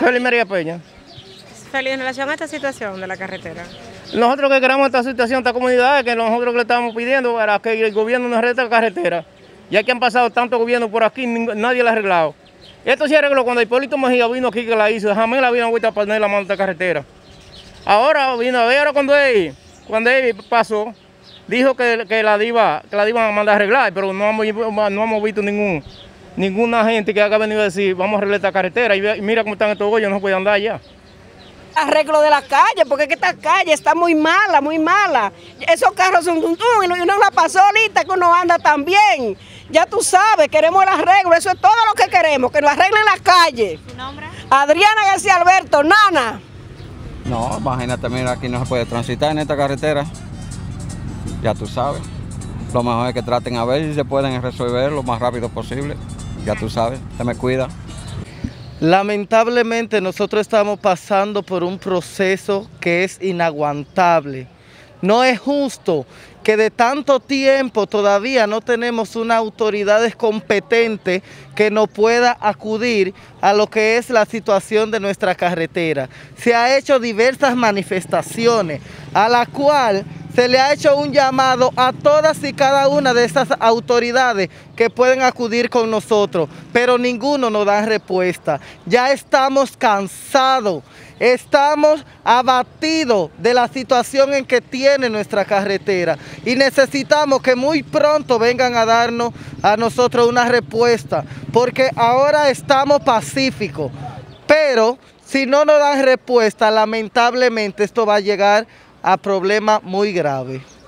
Félix María Peña. Feliz en relación a esta situación de la carretera. Nosotros que queremos esta situación, esta comunidad, es que nosotros le estamos pidiendo para que el gobierno nos arregle la carretera. Ya que han pasado tantos gobiernos por aquí, nadie la ha arreglado. Esto se arregló cuando Hipólito Mejía vino aquí que la hizo, jamás la habían vuelto a poner la mano de esta carretera. Ahora vino a ver, ahora cuando él, cuando él pasó, dijo que, que la diva, que la iban a mandar a arreglar, pero no hemos, no hemos visto ningún, ninguna gente que haya venido a decir, vamos a arreglar esta carretera, y mira cómo están estos hoyos, no pueden andar allá arreglo de la calle, porque es que esta calle está muy mala, muy mala. Esos carros son un y uno la pasó ahorita que uno anda también. Ya tú sabes, queremos el arreglo, eso es todo lo que queremos, que lo arreglen la calle. ¿Su nombre? Adriana García Alberto, Nana. No, imagínate, mira, aquí no se puede transitar en esta carretera. Ya tú sabes. Lo mejor es que traten a ver si se pueden resolver lo más rápido posible. Ya tú sabes, te me cuida. Lamentablemente nosotros estamos pasando por un proceso que es inaguantable. No es justo que de tanto tiempo todavía no tenemos una autoridad competente que nos pueda acudir a lo que es la situación de nuestra carretera. Se ha hecho diversas manifestaciones a la cual se le ha hecho un llamado a todas y cada una de estas autoridades que pueden acudir con nosotros, pero ninguno nos da respuesta. Ya estamos cansados, estamos abatidos de la situación en que tiene nuestra carretera y necesitamos que muy pronto vengan a darnos a nosotros una respuesta, porque ahora estamos pacíficos, pero si no nos dan respuesta, lamentablemente esto va a llegar a problemas muy graves.